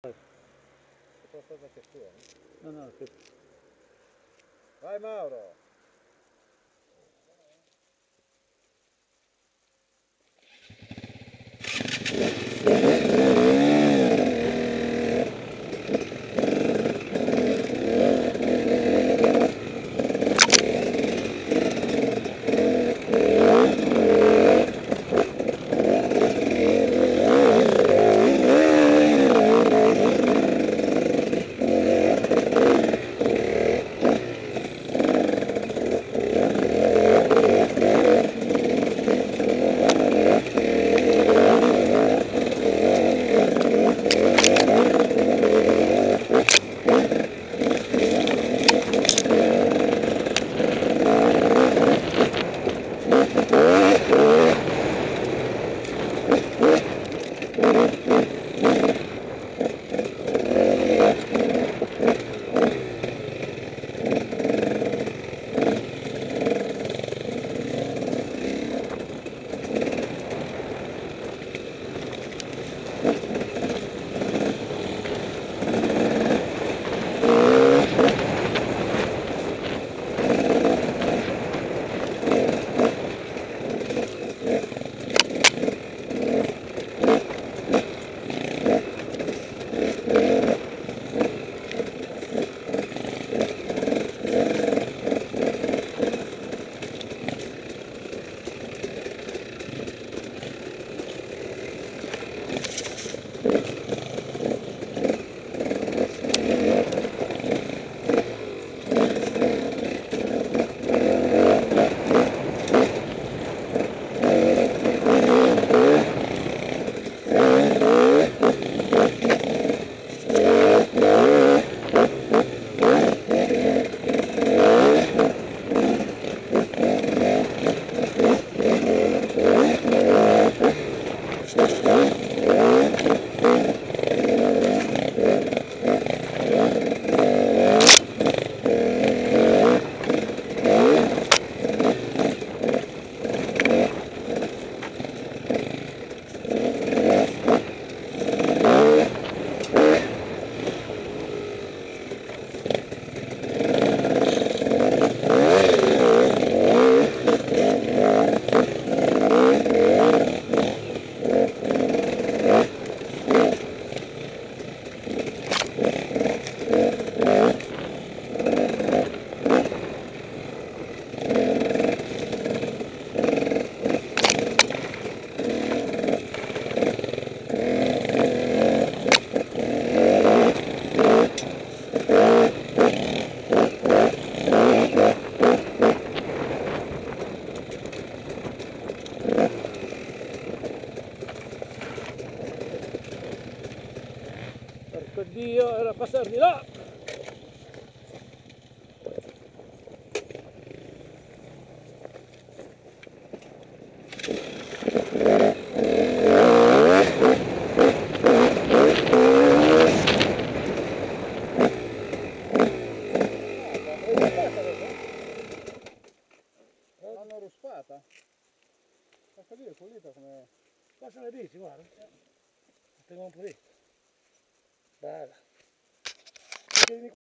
Qualcosa che suona. No, no, che... Vai Mauro! Oh. Porco Dio, era passare di là! L'hanno ruspata? Fa capire pulita come... Passa le bici, guarda. Tengo un po' lì. Nada.